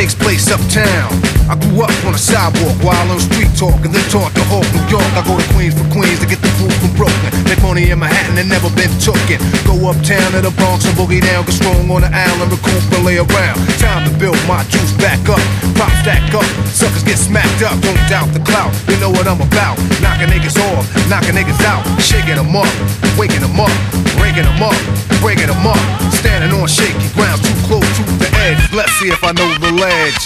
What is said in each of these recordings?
takes place uptown. I grew up on a sidewalk while on street talk and then taught to Hawk, New York. I go to Queens for Queens to get the food from Brooklyn. Make money in Manhattan and never been tooken. Go uptown to the Bronx and boogie down, get strong on the island, recoup and lay around. Time to build my juice back up, pop stack up. Suckers get smacked up, don't doubt the clout. You know what I'm about. Knocking niggas off, knocking niggas out, shaking them up, waking them up, breaking them up, breaking them up. Standing on shaky ground, too close to the. Let's see if I know the ledge.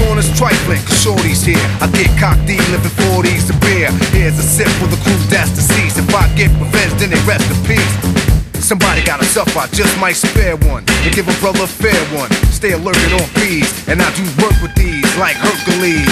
Corners trifling, shorty's here. I get cocked D, living 40s to beer. Here's a sip for the crew that's deceased. If I get revenge, then they rest in peace. Somebody gotta suffer, I just might spare one and give a brother a fair one. Stay alerted on bees, and I do work with these like Hercules.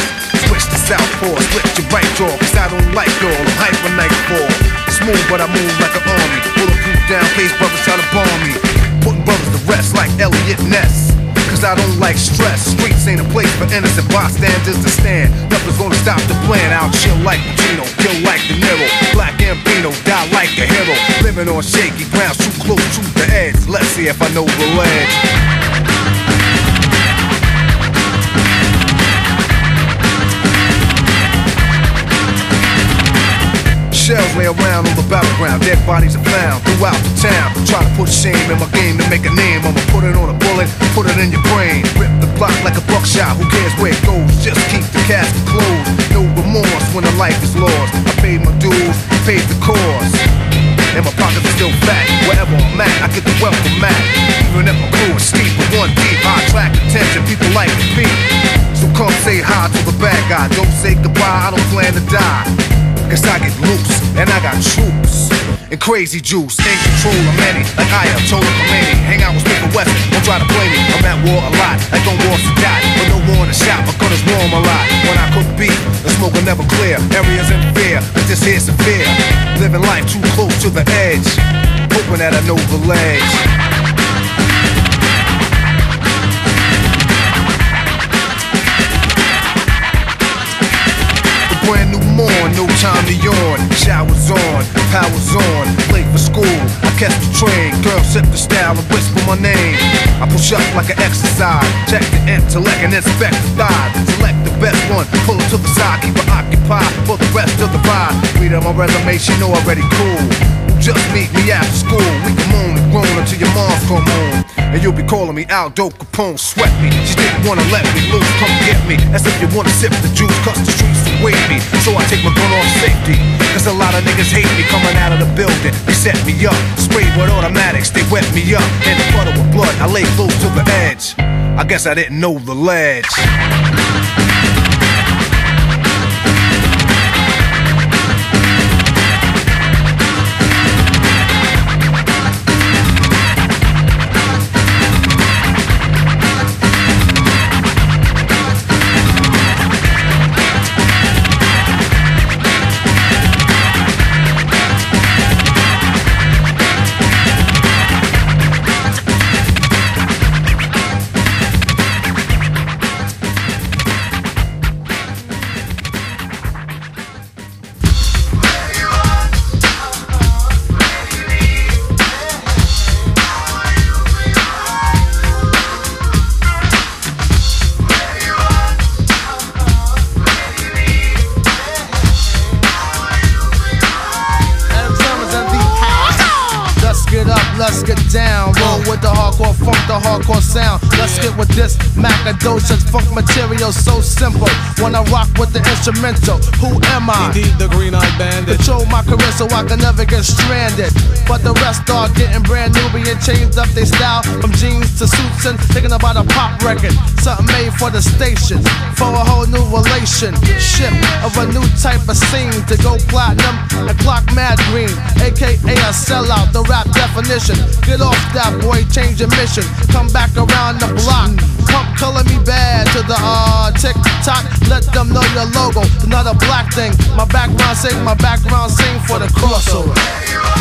Switch to southpaw, split your right jaw, cause I don't like all the hyper nightfall. Smooth, but I move like an army. Bulletproof down, case brothers try to bomb me. Putting brothers to rest like Eliot Ness. Cause I don't like stress. Streets ain't a place for innocent bystanders to stand. Nothing's gonna stop the plan. I'll chill like Pacino, kill like De Niro. Black Gambino, die like a hero. Living on shaky ground, too close to the edge. Let's see if I know the ledge. Shells lay around on the battleground, dead bodies are found throughout the town. Try to put shame in my game to make a name. I'ma put it on a bullet, put it in your brain. Rip the block like a buckshot, who cares where it goes? Just keep the casket closed. No remorse when a life is lost. I paid my dues, I paid the cost. And my pockets are still fat. Wherever I'm at, I get the welcome mat. Even if my crew is steep with one deep, I attract attention. People like to be. So come say hi to the bad guy. Don't say goodbye, I don't plan to die. Cause I get loose, and I got troops. And crazy juice, in control of many, like Ayatollah Khomeini. Hang out with Smith Wesson, don't try to play me. I'm at war a lot, like Anwar Sadat. But no war in the shop, my is warm a lot. When I cook beef, the smoke will never clear. Areas in fear, but this here's severe. Living life too close to the edge. Hoping that I know the ledge. Brand new morn, no time to yawn. Showers on, powers on, late for school. I catch the train, girl set the style and whisper my name. I push up like an exercise, check the intellect and inspect the thighs. Select the best one, pull it to the side, keep it occupied for the rest of the ride. Read up my resume, she know already cool. Just meet me after school. We can moan and groan until your mom's come home. And you'll be calling me Aldo Capone, sweat me. She didn't wanna let me loose, come get me. As if you wanna sip the juice, cause the streets await me. So I take my gun off safety. Cause a lot of niggas hate me coming out of the building. They set me up, sprayed with automatics, they wet me up. In the puddle with blood, I lay close to the edge. I guess I didn't know the ledge. I rock with the instrumental, who am I? Indeed, the green eyed bandit. Control my career so I can never get stranded. But the rest are getting brand new, being changed up their style from jeans to suits and thinking about a pop record. Something made for the station, for a whole new relationship of a new type of scene to go platinum and clock mad green, aka a sellout, the rap definition. Get off that boy, change your mission. Come back around the block. Pump color me bad to the uh tick tock. Let them know your logo. It's not a black thing. My background sing, my background sing for the. Crossover.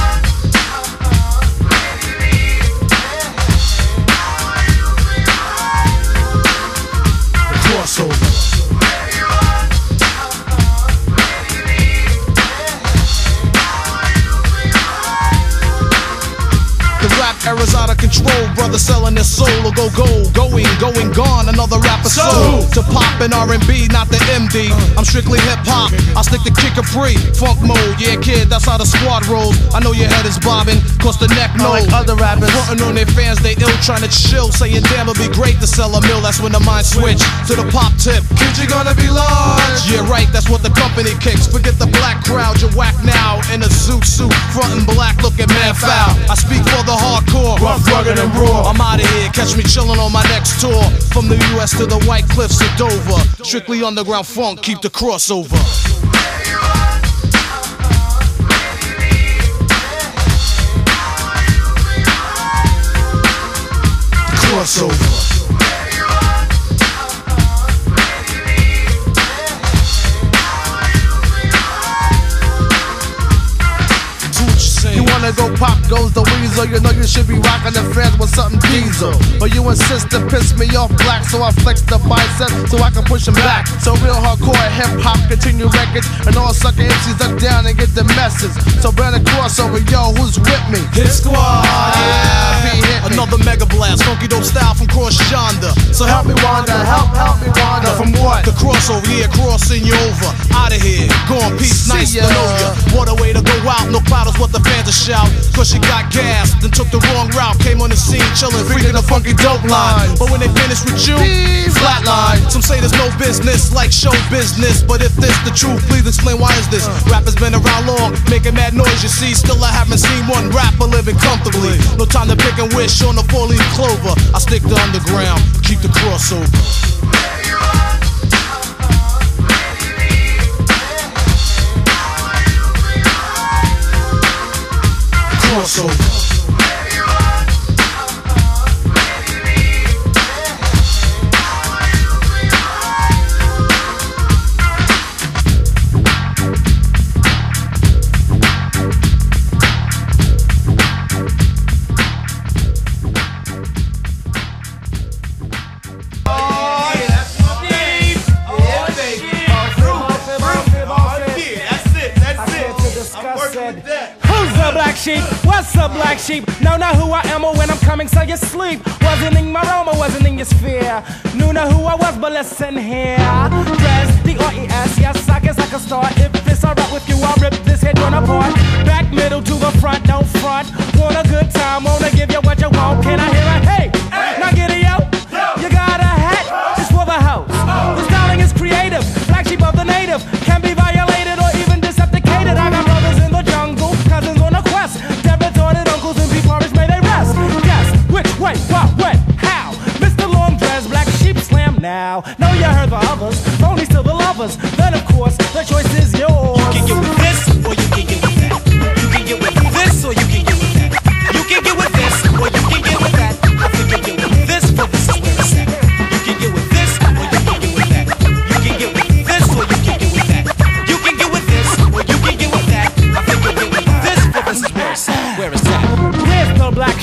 Era's out of control, brother selling their soul or go gold. Going, going, gone, another rapper soul. To pop and R&B, not the MD. I'm strictly hip hop. I stick to kick a free, funk mode. Yeah, kid, that's how the squad rolls. I know your head is bobbing, cause the neck no. Like other rappers. Frontin' on their fans, they ill trying to chill. Saying, damn, it'd be great to sell a mill. That's when the mind switch to the pop tip. Kid, you gonna be large. Yeah, right, that's what the company kicks. Forget the black crowd, you're whack now. In a zoot suit, frontin' black, looking mad foul. I speak for the hardcore. Rough, rugged, and raw. I'm out of here, catch me chillin' on my next tour. From the US to the White Cliffs of Dover. Strictly underground funk, keep the crossover. Crossover. Pop goes the weasel. You know you should be rocking the fans with something diesel. But you insist to piss me off black, so I flex the bicep so I can push him back. So real hardcore hip hop continue records, and all sucker MCs duck down and get the message. So burn a crossover, yo, who's with me? Hit squad, Yeah, be hit me. Another mega blast, funky dope style from cross yonder. So Help me wander, help, help me wander. From what? The crossover, yeah, crossing you over. Out of here, gone peace, See nice ya. to know ya. What a way to go out, no cloud is what the fans are shout. Cause she got gassed, then took the wrong route. Came on the scene, chillin', freaking a funky dope line. But when they finish with you, flatline. Some say there's no business like show business. But if this the truth, please explain why is this? Uh. Rappers been around long, making mad noise, you see. Still, I haven't seen one rapper living comfortably. No time to pick and wish on the four leaf clover. I stick to underground, keep the crossover. Crossover. Sheep? What's up, black sheep? No, not who I am or when I'm coming, so you sleep. Wasn't in my realm or wasn't in your sphere. Knew not who I was, but listen here. Dres the R-E-S, yes, I guess I can start. If it's alright with you, I'll rip this head one apart. Back middle to the front, don't front. Want a good time, wanna give you what you want. Can I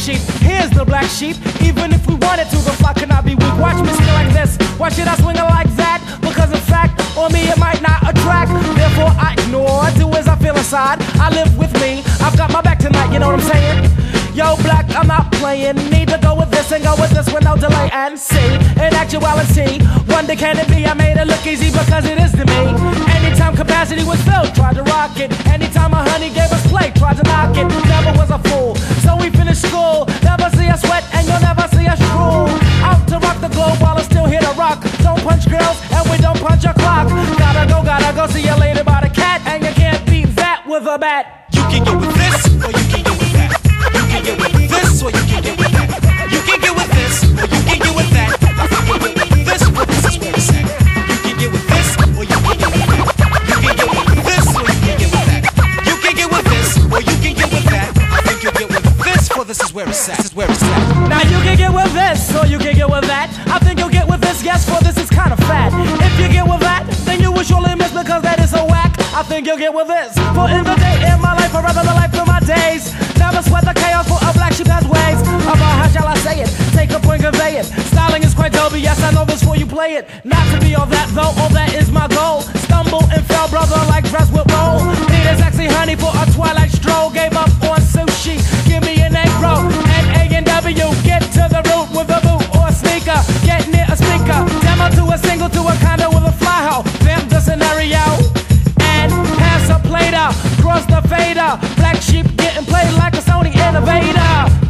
sheep, here's the black sheep. Even if we wanted to, the flock cannot be weak. Watch me swing like this. Why should I swing it like that? Because in fact, on me it might not attract. Therefore, I ignore, I do as I feel inside. I live with me. I've got my back tonight, you know what I'm saying? Yo, black, I'm not playing. Need to go with this and go with this with no delay and see. In actuality, wonder can it be? I made it look easy because it is to me. Anytime capacity was filled, tried to rock it. Anytime a honey gave us play, tried to knock it. Never was a fool. So we finished school. Never see us sweat and you'll never see us drool. Out to rock the globe while it's still here to rock. Don't punch girls and we don't punch a clock. Gotta go, gotta go see you later by the cat. And you can't beat that with a bat. You can get with this, or you can get with that. You can get with this, or you can get with that. I you get with this, for this is where it's at. You can get with this, or you can get with that. You can get with this, or you can get with that. You can get with this, or you can get with that. I think you get with this, for this is where it's at. This is where it's at. Now you can get with this, or you can get with that. I think you'll get with this, yes, for this is kind of fat. If you get with that, then you will surely miss because that is so whack. I think you'll get with this. For in the day in my life, or rather the life of my days, never sweat the chaos for action pathways of About how shall I say it? Take a point, convey it. Styling is quite dope, yes, I know this before you play it. Not to be all that, though, all that is my goal. Stumble and fell, brother, like dress with roll. Need a sexy honey for a twilight stroll. Gave up on sushi, give me an egg roll. And A and W, get to the root with a boot or a sneaker. Getting it a speaker, demo to a single to a kind of. the fader. Black sheep getting played like a Sony innovator.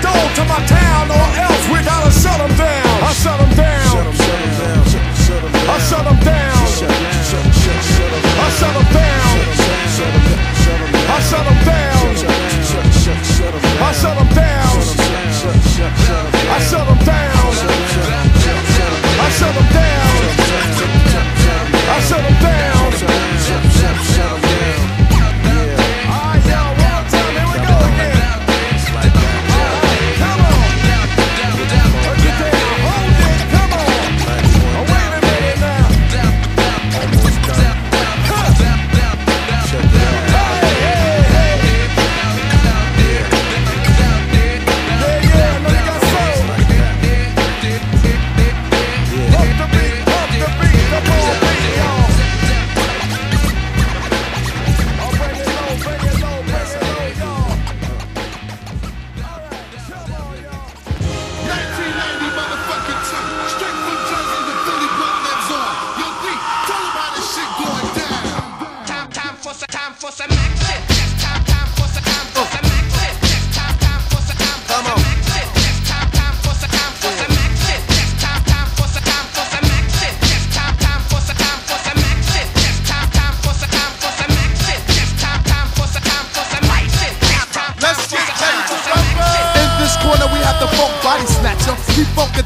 Don't.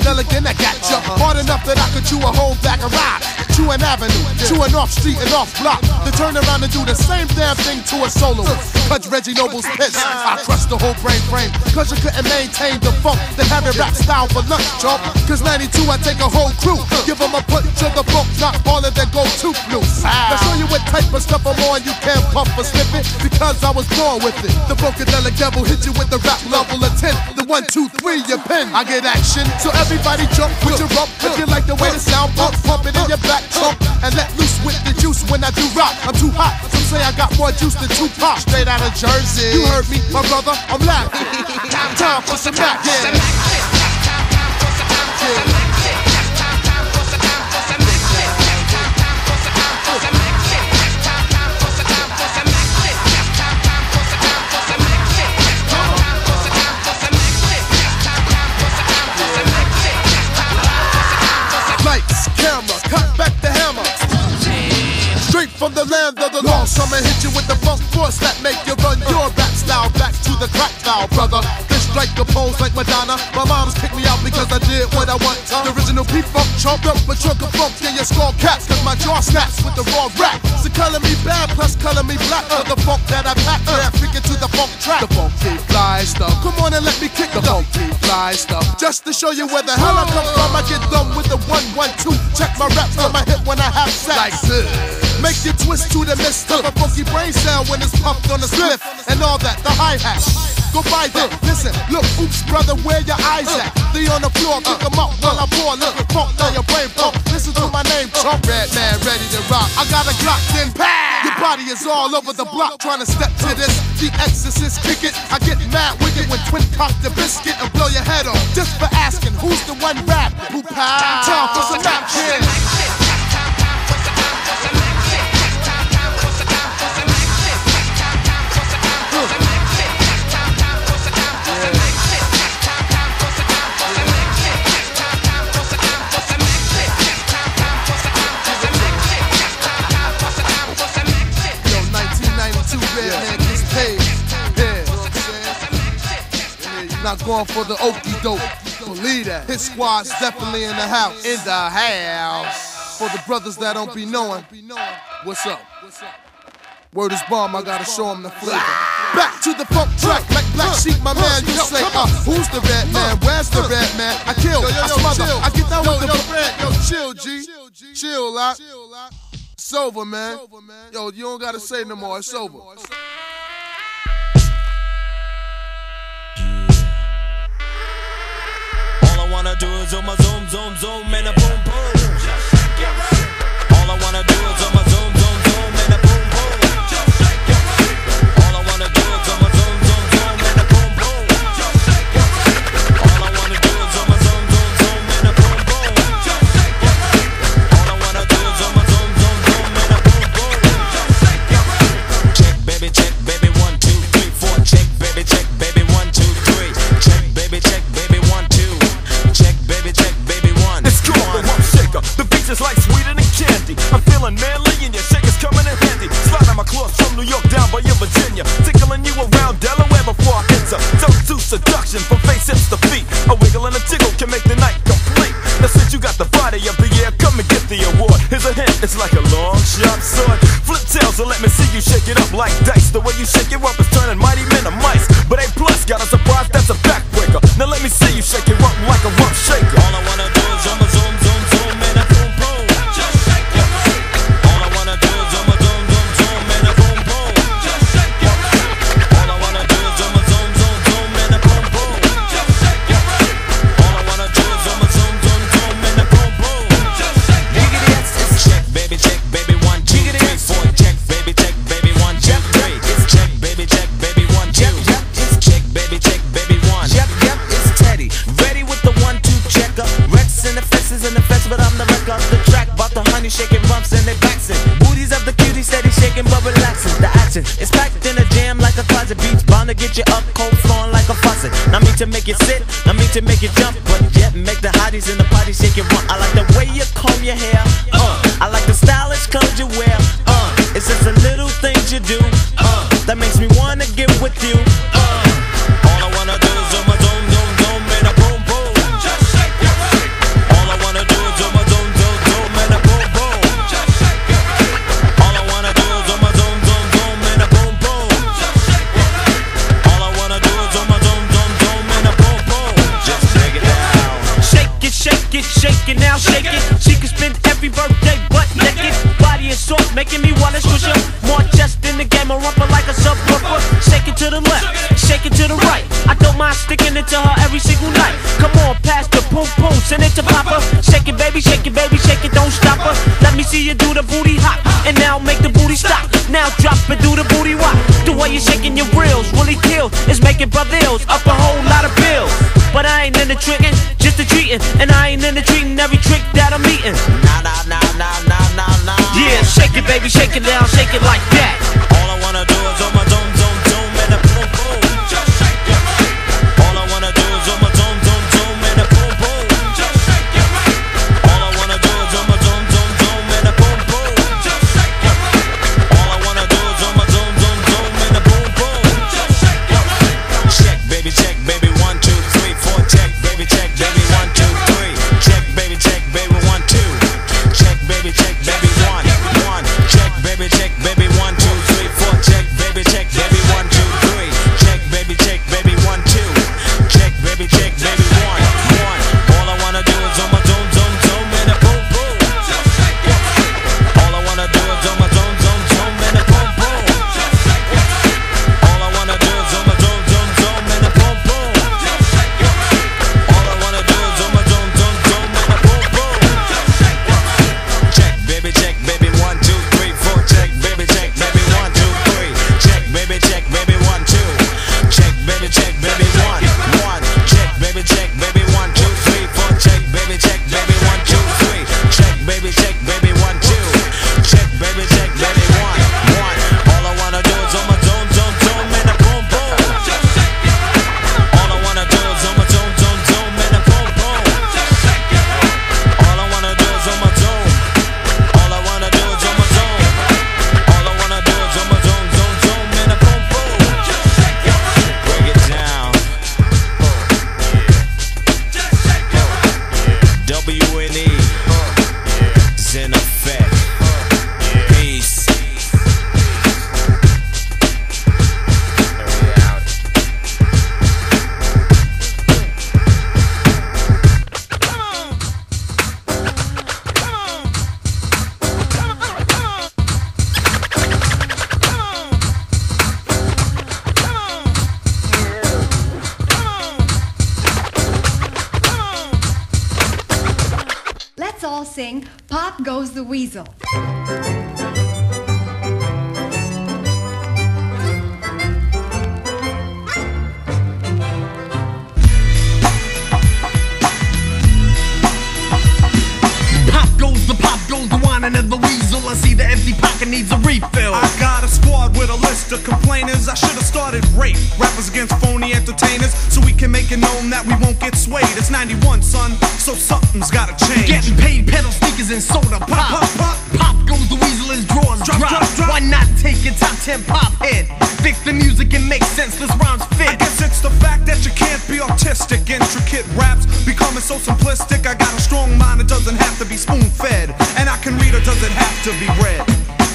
And I got you. Hard enough that I could chew a whole bag of rock. Chew an avenue, to an off street and off block. To turn around and do the same damn thing to a soloist. Cause Reggie Noble's piss. I crushed the whole brain frame. Cause you couldn't maintain the funk. Then have it rap style for lunch, chump. Cause 92, I take a whole crew. Give them a punch to the funk, not harder than go tooth loose. Now show you what type of stuff I'm on. You can't puff or slip it because I was born with it. The funkadelic devil hit you with the rap level of 10. The one, two, three, your pen. I get action. So everybody jump with your rump. If you like the way the sound pump, pump it in your back And let loose with the juice when I do rock. I'm too hot. Some say I got more juice than Tupac. Straight out of Jersey. You heard me, my brother. I'm laughing. Time time for some. Yeah. Yeah. Land of the lost. I'ma hit you with the funk force that make you run your rap style back to the crack style, brother. This strike the pose like Madonna. My mom's kicked me out because I did what I want. The original P-Funk chomped up with chunk of funk in your skull caps. Cause my jaw snaps with the raw rap. So color me bad, plus color me black. For the funk that I pack, yeah, figure to the funk track. The funky fly stuff. Come on and let me kick the funky fly stuff. Just to show you where the hell I come from, I get done with the one, one, two. Check my rap on my hip when I have sex. Like this. Make you twist to the mist of a funky brain sound when it's pumped on the spliff and all that, the hi hat. Go by that, listen, look, oops, brother, where your eyes at? They on the floor, pick 'em up while I pour, look, pump down your brain pump. Listen to my name, Trump, Redman, ready to rock. I got a Glock, then pow! Your body is all over the block trying to step to this. The exorcist kick it. I get mad wicked when twin cock the biscuit and blow your head off. Just for asking, who's the one rap? Who pow? Time for some action. Not going for the okey doke. Believe that. His squad's definitely in the house. In the house. For the brothers that don't be knowing, what's up? What's up? Word is bomb, I gotta show them the flavor. Back to the funk track, like Black Sheep, my man. You say, uh, who's the Redman? Where's the red man? I kill, I smother, I get down with the red. Yo, chill, G. Chill, lot. It's over, man. Yo, you don't gotta say no more. It's over. Wanna do is zoom, zoom, zoom, zoom, and a boom, boom. All I wanna do is zoom, pushing Brazils up a whole lot of pills. But I ain't into tricking, just the treating, and I ain't into treating every trick that I'm eating. Nah, nah, nah, nah, nah, nah, nah. Yeah, shake it, baby, shake it down, shake it like. not take your top 10 pop hit. Fix the music and make senseless rhymes fit. I guess it's the fact that you can't be artistic. Intricate raps becoming so simplistic. I got a strong mind, it doesn't have to be spoon fed. And I can read, it doesn't have to be read.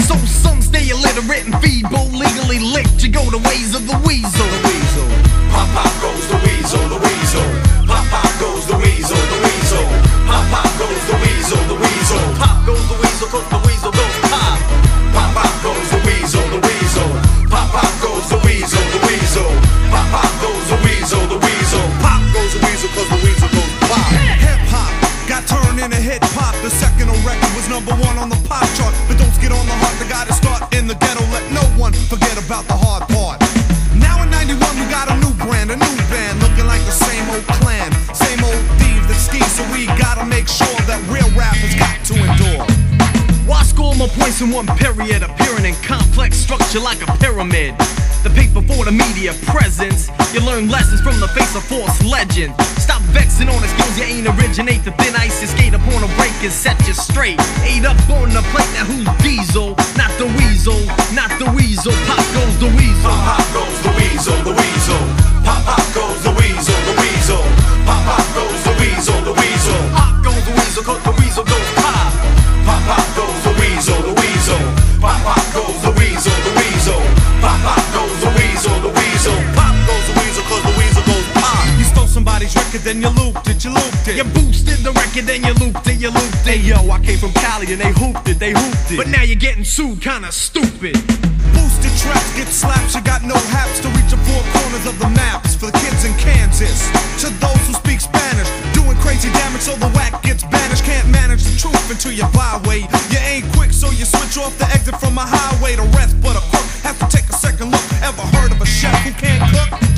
So some stay illiterate and feeble, legally licked. You go the ways of the weasel. The weasel. Pop, pop goes the weasel. The weasel. points in one period, appearing in complex structure like a pyramid. The paper for the media presence. You learn lessons from the face of false legend. Stop vexing on excuse you ain't originate. The thin ice you skate upon a break and set you straight. Ate up on the plate, now who's diesel? Not the weasel, not the weasel. Pop goes the weasel. Pop, pop goes the weasel, the weasel. Pop, pop goes the weasel, the weasel. Pop, pop goes the weasel, the weasel. Pop goes the weasel, cause the weasel goes then you looped it, you looped it. You boosted the record, then you looped it, you looped it. Hey, yo, I came from Cali and they hooped it, they hooped it. But now you're getting sued, kinda stupid. Boosted traps, get slaps, you got no haps to reach the four corners of the maps. For the kids in Kansas, to those who speak Spanish, doing crazy damage so the whack gets banished. Can't manage the truth you buy byway. You ain't quick, so you switch off the exit from a highway to rest. But a crook have to take a second look. Ever heard of a chef who can't cook?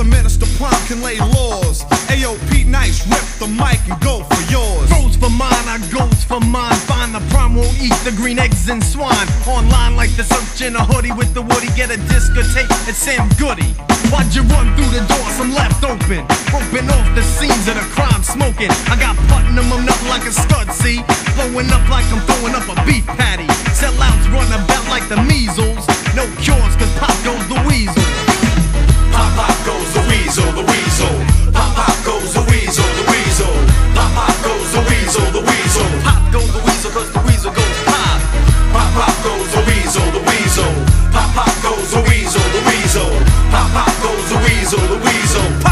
The minister prime can lay laws. Ayo, Pete Nice, rip the mic and go for yours. Goes for mine, I goes for mine. Find the prime won't eat the green eggs and swine. Online like the search in a hoodie with the woody. Get a discotheque at Sam Goody. Why'd you run through the door? Some left open. Open off the scenes of the crime smoking. I got platinum up like a scud, see? Blowing up like I'm throwing up a beef patty. Sellouts run about like the measles. No cures, cause pop goes weasel, the weasel. Pop pop goes the weasel, the weasel. Pop pop goes the weasel, the weasel. Pop goes the weasel, the weasel goes pop. Pop pop goes the weasel, the weasel. Pop pop goes the weasel, the weasel. Pop pop goes the weasel, the weasel. Pop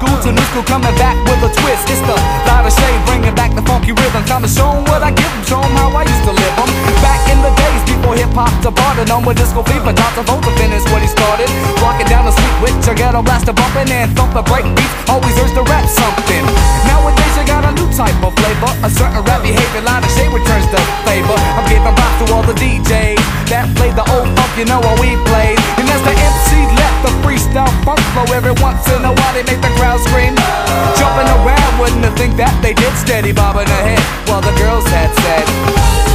school to new school, coming back with a twist. It's the light of shade, bringing back the funky rhythm. Time to show what I give 'em, show 'em how I used to live 'em. Back in the days before hip hop departed, on with disco fever, John Travolta finished what he started. Walking down the street with your ghetto blaster bumping and thump the break beats, always urge to rap something. Nowadays you got a new type of flavor, a certain rap behavior, line of shade returns the favor. I'm giving props to all the DJs that play the old funk, you know what we play, And as the MC let the freestyle funk flow every once in a while, they make the crowd scream. Jumping around, wouldn't have think that they did steady bobbing their head while the girls had said.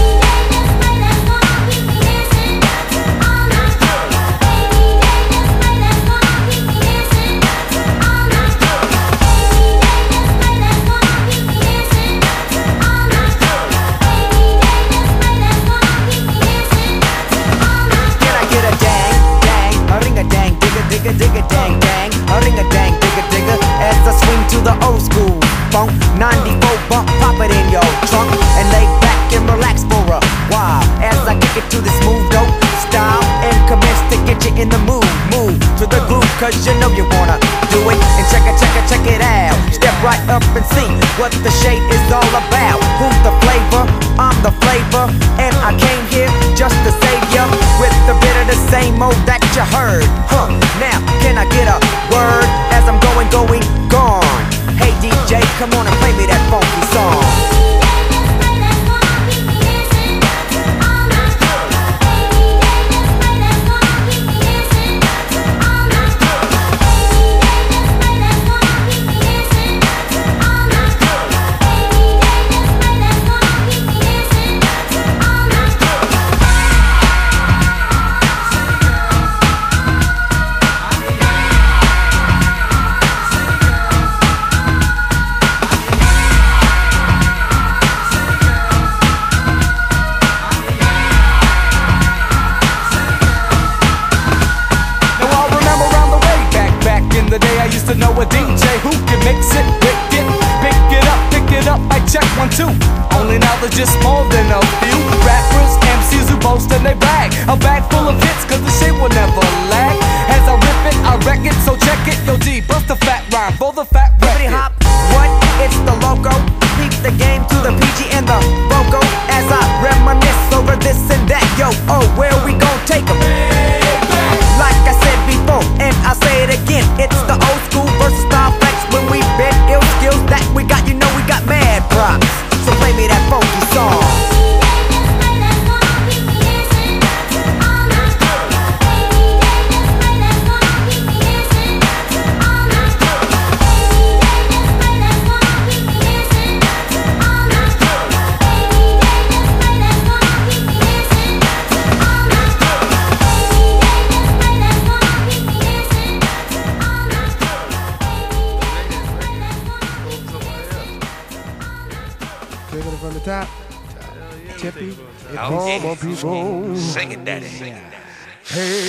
The old school funk, 94 bump, pop it in your trunk, and lay back and relax for a while, as I kick it to the smooth dope style, and commence to get you in the mood, move to the groove, cause you know you wanna do it, and check it, check it, check it out, step right up and see what the shade is all about, who's the flavor, I'm the flavor, and I came here just to save ya with the bit of the same old that you heard. Huh? Now can I get a word? As I'm going, going, gone? Hey DJ, come on and play me that funky song.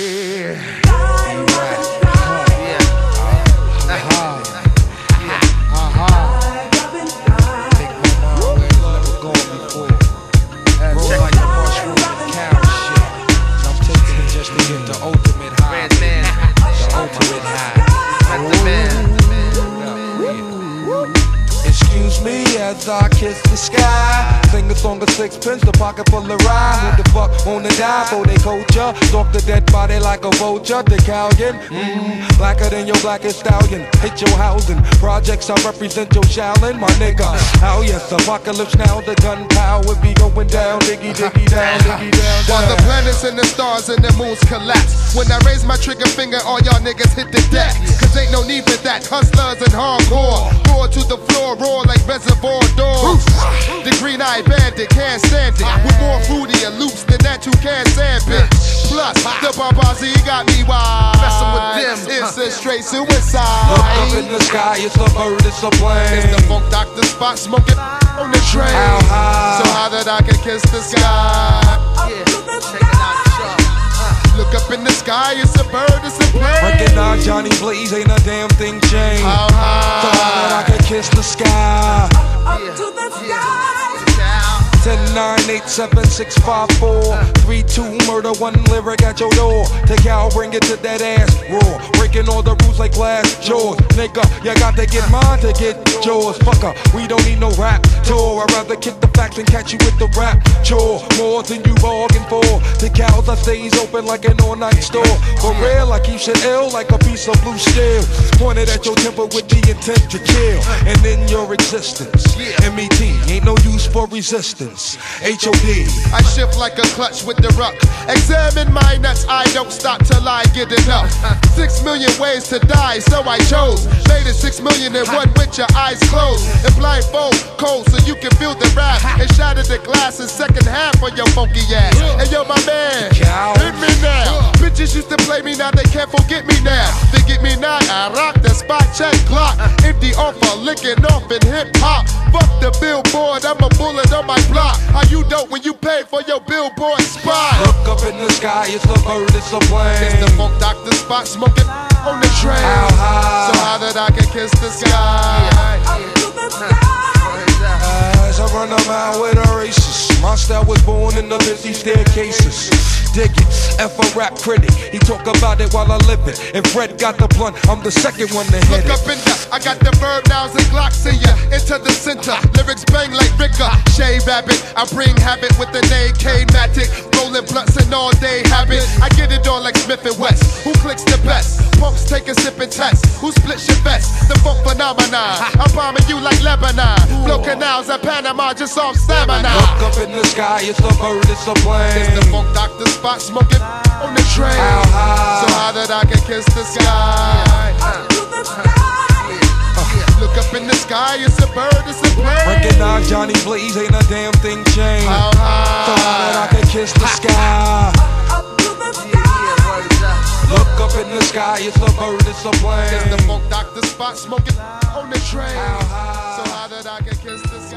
Hey. Sing a song of sixpence, the pocket full of rye. Who the fuck wanna die for they culture? Stalk the dead body like a vulture. The Calgon, mmm, blacker than your blackest stallion. Hit your housing. Projects I represent your Shaolin, my nigga. How yes, apocalypse now. The gunpowder be going down, diggy diggy down, diggy down. While the down. planets and the stars and the moons collapse. When I raise my trigger finger, all y'all niggas hit the deck. Cause ain't no need for that. Hustlers and hardcore. Roar to the floor, roar like reservoir dogs. The green eyed bandit can't stand it. With more fruity and loops than that you can't stand it. Plus, the Bombazi got me wild. Messing with them, It's a straight suicide. Look up in the sky, it's a bird, it's a plane. It's the funk doctor Spock smoking on the train. How high? So high that I can kiss the sky. Yeah. Look up in the sky, it's a bird, it's a plane. Recognize Johnny Blaze, ain't a damn thing changed. How high? So high that I can kiss the sky. 10, 9, 8, 7, 6, 5, 4, 3, 2, murder, one lyric at your door. Take out, bring it to that ass, raw. Breaking all the rules like glass jaws. Nigga, you got to get mine to get yours. Fucker, we don't need no rap tour. I'd rather kick the facts and catch you with the rap chore. More than you bargained for. The cows I stays open like an all-night store. For real, I keep shit ill like a piece of blue steel. Pointed at your temper with the intent to kill. And in your existence, MET ain't no use for resistance. HOD. I shift like a clutch with the ruck. Examine my nuts, I don't stop till I get enough. Six million ways to die, so I chose. Made it six million in one with your eyes closed. And blindfold, cold, so you can feel the rap. And shatter the glass in second half for your funky ass. And yo, my man, hit me now. Bitches used to play me, now they can't forget me now. They get me now, I rock the spot, check clock. Empty offer, licking off in hip hop. Fuck the billboard, I'm a bullet on my block. How you dope when you pay for your billboard spot? Look up in the sky, it's a bird, it's a plane. It's the funk doctor Spock, smoking on the train. How high? So high that I can kiss the sky. Up to the As I run a mile with a racist. My style was born in the busy staircases. Dig it, F a rap critic. He talk about it while I live it. If Fred got the blunt, I'm the second one to hit Look it. up in there, I got the verb nouns and glocks in ya. Into the center, lyrics bang like Ricker. Shave Rabbit, I bring habit with the name K-Matic. Rolling blunts and all day habit. I get it on like Smith and West. Who clicks the best? Punks take a sip and test. Who splits your vest? The funk phenomenon. I'm bombing you like Lebanon. Blow canals at Panama just off stamina. Look up in the sky, it's a bird, it's a plane. It's the funk doctor Spock smoking on the train. How high? So high that I can kiss the sky. Uh, look up in the sky, it's a bird, it's a plane. Recognize Johnny Blaze, ain't a damn thing changed. How high? So high that I can kiss the sky. Look up in the sky, it's a bird, it's a plane. It's the funk doctor Spock smoking on the train. So high that I can kiss the sky.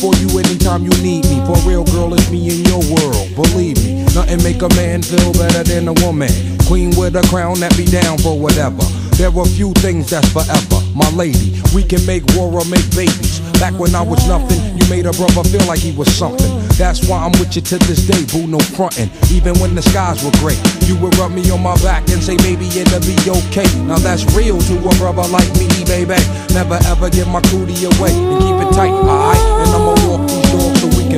for you anytime you need me. For real, girl, it's me in your world. Believe me, nothing make a man feel better than a woman. Queen with a crown that be down for whatever. There are few things that's forever. My lady, we can make war or make babies. Back when I was nothing, you made a brother feel like he was something. That's why I'm with you to this day, boo, no frontin'. Even when the skies were gray, you would rub me on my back and say, baby, it'll be okay. Now that's real to a brother like me, baby. Never ever give my cootie away and keep it tight, alright? And I'ma walk these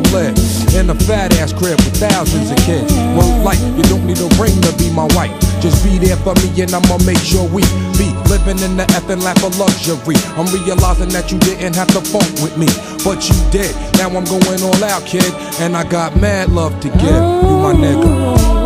live in a fat ass crib with thousands of kids. One life, you don't need a ring to be my wife. Just be there for me and I'ma make sure we be living in the effing lap of luxury. I'm realizing that you didn't have to funk with me, but you did. Now I'm going all out, kid, and I got mad love to give. You my nigga.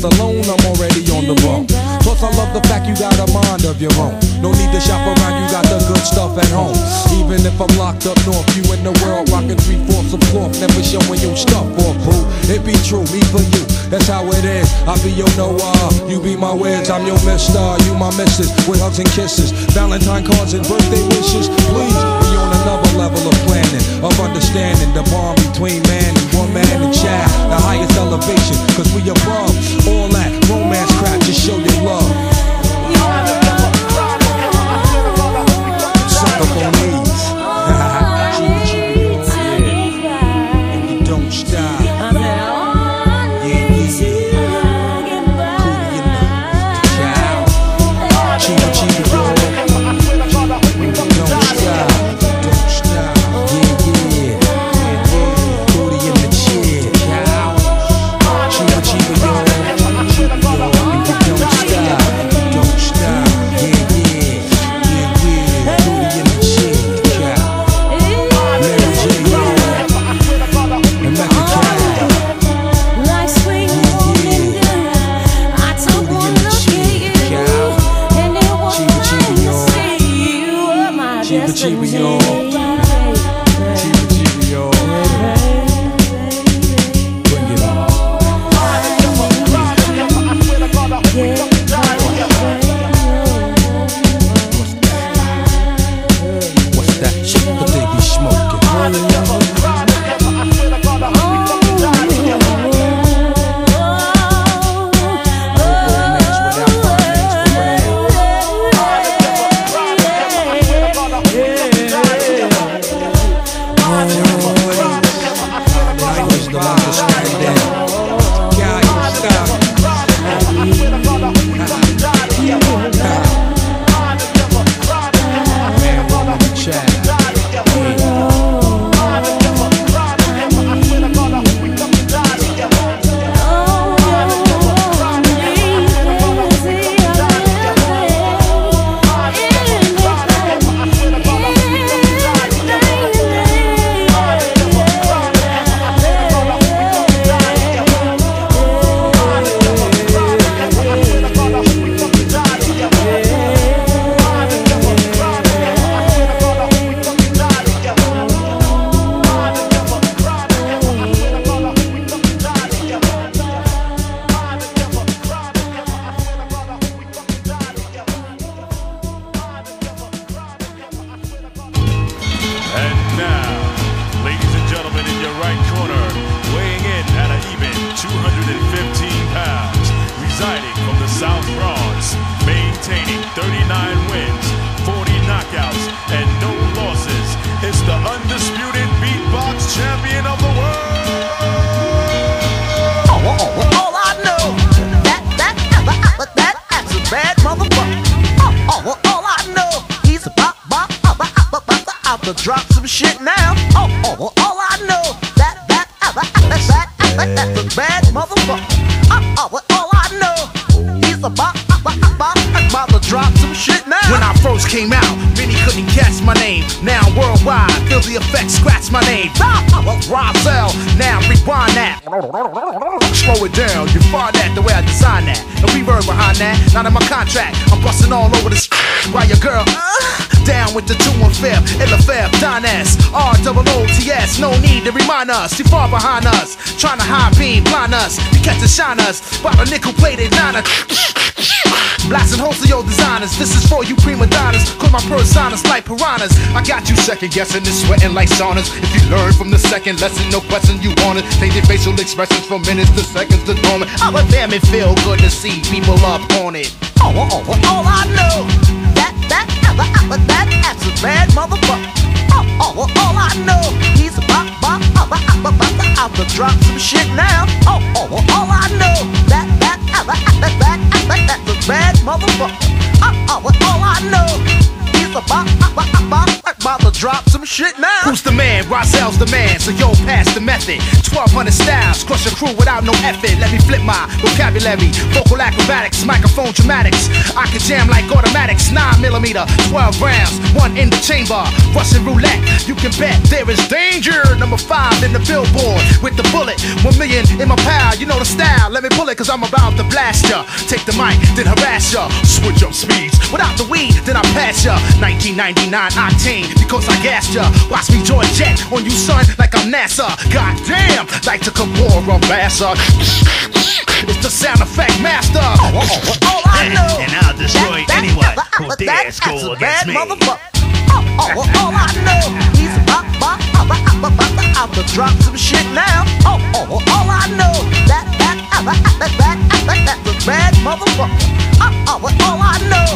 Minutes alone, I'm already on the bone. Plus, I love the fact you got a mind of your own. No need to shop around, you got the good stuff at home. Even if I'm locked up north, you in the world rocking three fourths of cloth, never showing your stuff off, boo. It be true, me for you, that's how it is. I be your Noah, you be my Wiz, I'm your Mister, you my Missus, with hugs and kisses, Valentine cards and birthday wishes. Please, we on another level of planning, of understanding the bond between man and woman and child, the highest elevation, cause we above all that romance crap, just show your love. 39 wins, Rosell, now rewind that. Slow it down, you find that the way I design that. No reverb behind that, not in my contract. I'm busting all over this while your girl down with the two and fifth, Illafab, Don S, R double O T S. No need to remind us, too far behind us. Trying to high beam, blind us, we catch the shine us. By the nickel plated niner. Blasting holes of your designers. This is for you prima donnas. Cause my personas like piranhas. I got you second guessing and sweating like saunas. If you learn from the second lesson, no question you want it. Your facial expressions from minutes to seconds to dormant. Oh, but damn, it feel good to see people up on it. Oh, oh, oh, all I know, that, that, that, that, that, that's a bad motherfucker. Oh, oh, all I know, he's about, about, about, about, about, about to drop some shit now. Oh, oh, all I know, that, that, that, that, that, that, a bad motherfucker. Oh, oh, all I know, drop some shit now. Who's the man? Rosell's the man, so yo, pass the method. 1200 styles, crush a crew without no effort. Let me flip my vocabulary, vocal acrobatics, microphone dramatics. I can jam like automatics, 9 millimeter, 12 rounds, one in the chamber. Russian roulette, you can bet there is danger. Number 5 in the billboard with the bullet, 1 million in my pal. You know the style, let me pull it, cause I'm about to blast ya. Take the mic, then harass ya. Switch up speeds, without the weed, then I pass ya. 1999 octane, because I gassed ya. Watch me join jet on you, son, like I'm NASA. Goddamn, like to Kamora Massa. It's the sound effect master. all I know, and I'll destroy that, anyone that, who that, dare that's against me. motherfucker. Oh, oh, all I know, he's about, about, about, about, about, about to drop some shit now. Oh, oh, all I know, that, that, that, that, that, that, that's a bad motherfucker. Oh, oh, all I know,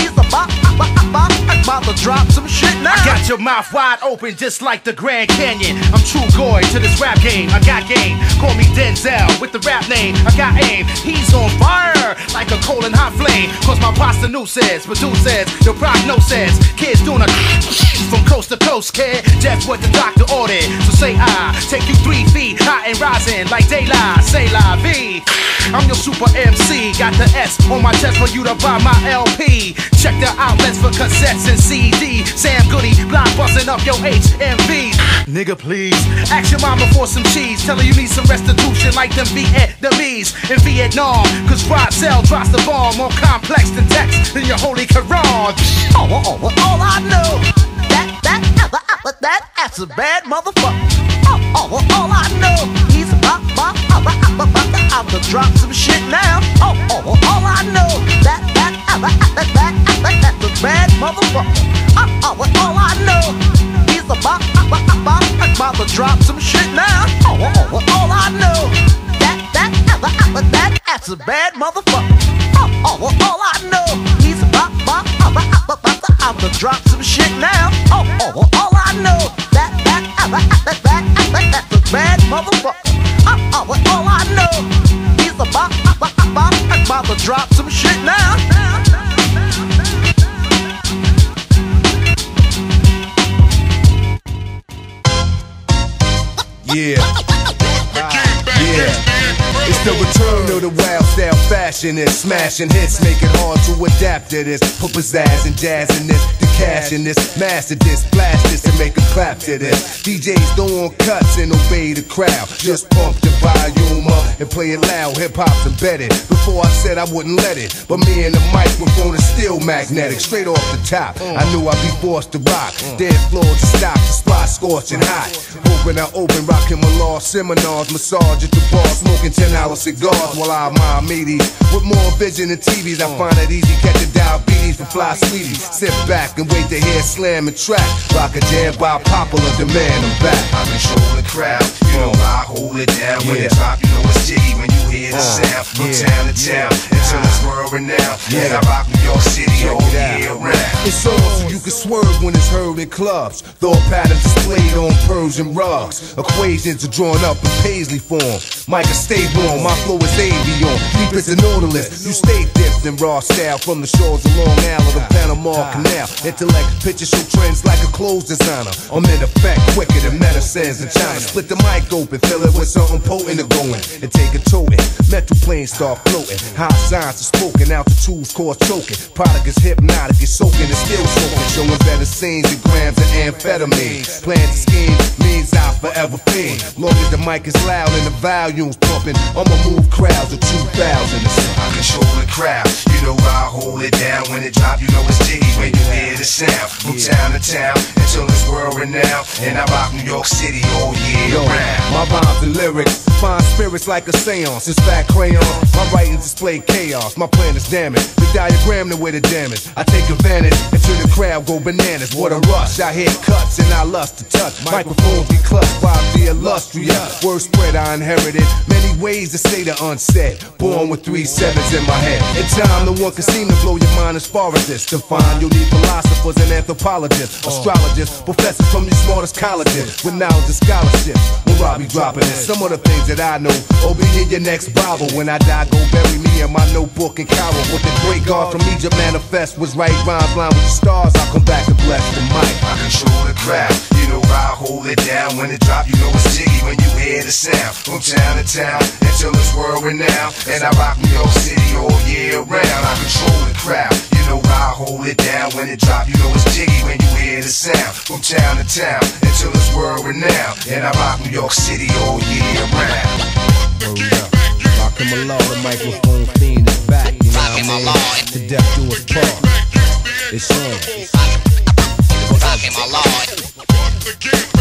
he's about, about, about, to drop some shit now. I got your mouth wide open just like the Grand Canyon. I'm true goy to this rap game. I got game. Call me Denzel with the rap name. I got aim. He's on fire like a coal and hot flame. Cause my pasta new says, produces, your prognosis. Kids doing a from coast to coast, kid. That's what the doctor ordered. So say I take you three feet high and rising like daylight. Say la vie. I'm your super MC. Got the S on my chest for you to buy my LP. Check the outlets for cassettes and CD. Sam Goody, blind busting up your HMV. Nigga, please. Ask your mama for some cheese. Tell her you need some restitution like them Vietnamese in Vietnam. Cause Rosell drops the bomb more complex than text than your holy Quran. Oh, oh, oh, all I know, that, that that, that, that's a bad motherfucker. Oh, oh, all I know, he's about, about, about, about, about, about to drop some shit now. Oh, oh, all I know, that, that, that, that, that, that, that's a bad motherfucker. Oh, oh, all I know, he's about, about, about, about to drop some shit now. Oh, oh, oh, all I know, that, that, that, that, that, that's a bad motherfucker. Oh, oh, all I know, he's about, about, about, about, about, about to drop some shit now. The wild style fashion and smashing hits, make it hard to adapt to this. Put pizzazz and jazz in this, the cash in this, master this, blast this and make a clap to this. DJs don't want cuts and obey the crowd. Just pump the volume up and play it loud. Hip hop's embedded. Before I said I wouldn't let it, but me and the microphone is still magnetic. Straight off the top, mm. I knew I'd be forced to rock. Mm. Dead floor to stop, the spot scorching hot. Open, I open, rocking my law seminars, massage at the bar, smoking 10 hour cigars while I admire meaties. With more vision than TVs, I mm. find it easy catching diabetes for fly sweeties. Sit back and wait to hear slam and track. Rock a jam by popular demand, I'm back. I control the crowd, you know I hold it down. When Yeah. it drop, you know it's jiggy when the sound. From yeah, town to town, until it's world renowned. And I rock New York City all year round. It's on so you can swerve when it's heard in clubs. Thought patterns displayed on Persian rugs. Equations are drawn up in paisley form. Micah stay warm, my flow is avion. Deep as a nautilus. You stay dipped in raw style from the shores of Long Island to Panama ah. Canal. Intellect picture show trends like a clothes designer. I'm in effect quicker than medicines in China. Split the mic open, fill it with something potent to go in. And take a toting. Mental planes start floating. High signs are spoken, altitudes cause choking. Product is hypnotic, it's soaking, it's still soaking. Showing better scenes and grams of amphetamine. Plan to scheme means I'll forever fiend. Long as the mic is loud and the volume's pumping, I'ma move crowds of 2,000. I control the crowd, you know I hold it down. When it drop, you know it's jiggy when you hear the sound. From town to town, until it's world renowned. And I rock New York City all year Yo, round. my rhymes and lyrics find spirits like a seance. It's fat crayon. My writings display chaos. My plan is damaged. The diagram the way the damage. I take advantage until the crowd go bananas. What a rush! I hit cuts and I lust to touch. Microphones be clutched by the illustrious. Word spread I inherited. Many ways to say the unsaid. Born with three sevens in my head. In time, no one can seem to blow your mind as far as this. To find you'll need philosophers and anthropologists, astrologists, professors from your smartest colleges with knowledge and scholarship. Where I be dropping it. Some of the things that I know. Be in your next Bible. When I die, go bury me in my notebook and Cairo. What the great God from Egypt manifest was right rhymes line with the stars. I'll come back and bless the mic. I control the crowd, you know I hold it down. When it drop, you know it's jiggy when you hear the sound. From town to town, until it's world renowned. And I rock New York City all year round. I control the crowd, you know I hold it down. When it drop, you know it's jiggy when you hear the sound. From town to town, until it's world renowned. And I rock New York City all year round. Word up. Rakim Allah, the microphone fiend is back. You know what I mean? To death do us part. It's on. Rockin' my lord.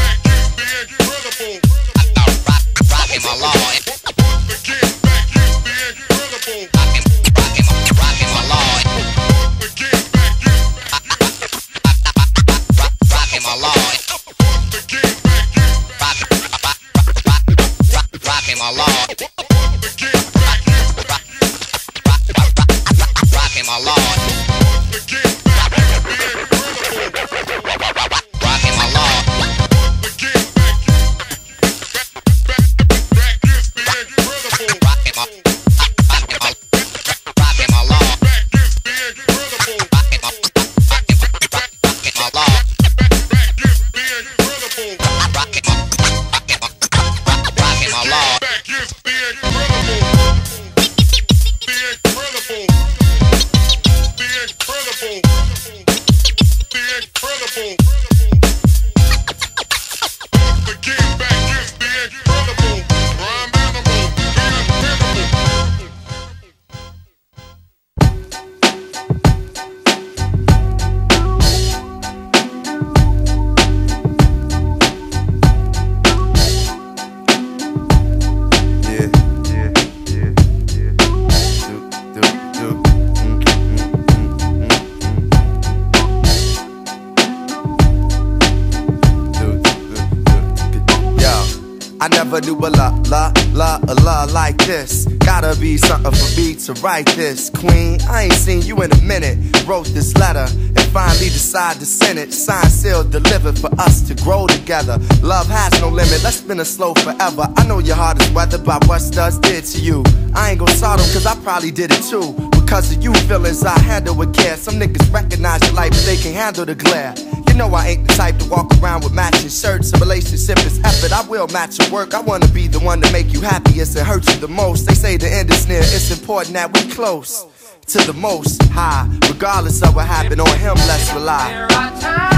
To write this. Queen, I ain't seen you in a minute. Wrote this letter and finally decided to send it. Signed, sealed, delivered for us to grow together. Love has no limit, let's spin it slow forever. I know your heart is weathered by what studs did to you. I ain't gon' sort them cause I probably did it too. Because of you feelings I handle with care. Some niggas recognize your light, but they can handle the glare. You know I ain't the type to walk around with matching shirts. A relationship is effort. I will match your work. I wanna be the one to make you happiest and hurt you the most. They say the end is near. It's important that we close to the most high. Regardless of what happened on him, let's rely.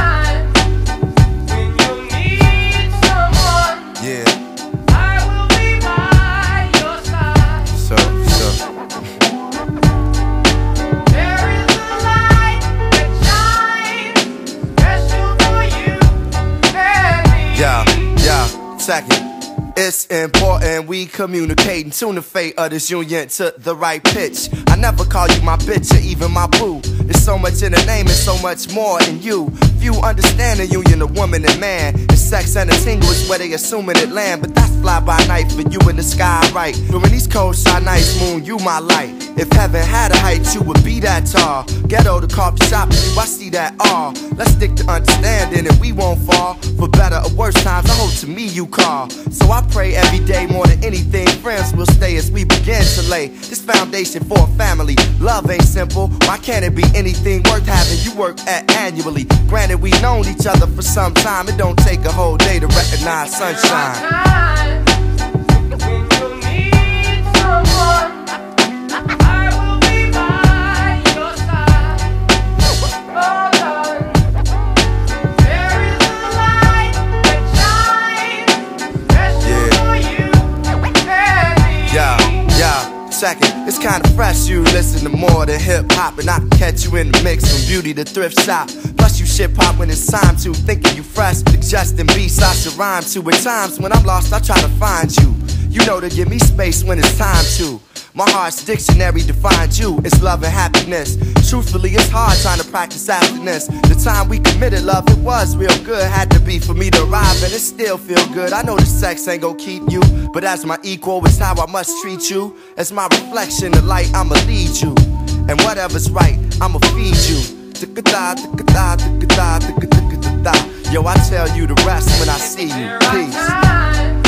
Second. It's important we communicate and tune the fate of this union to the right pitch. I never call you my bitch or even my boo. There's so much in the name and so much more in you. Few understand the union of woman and man. And sex and a tingle is where they assuming it land. But that's fly by night for you in the sky, right? During these cold shy nights, moon, you my light. If heaven had a height, you would be that tall. Ghetto to coffee shop, you, I see that all. Let's stick to understanding and we won't fall. For better or worse times, I hope to me you call. So I pray every day more than anything. Friends will stay as we begin to lay this foundation for a family. Love ain't simple. Why can't it be anything worth having you work at annually? Granted, we've known each other for some time. It don't take a whole day to recognize sunshine. Yeah, hop, and I can catch you in the mix from beauty to thrift shop. Plus, you shit pop when it's time to. Thinking you fresh, suggesting beats I should rhyme to. At times when I'm lost, I try to find you. You know to give me space when it's time to. My heart's dictionary defines you. It's love and happiness. Truthfully, it's hard trying to practice happiness. The time we committed love, it was real good. Had to be for me to arrive, and it still feel good. I know the sex ain't gon' keep you, but as my equal, it's how I must treat you. As my reflection, the light, I'ma lead you. And whatever's right, I'ma feed you. Yo, I tell you the rest when I see you. Peace.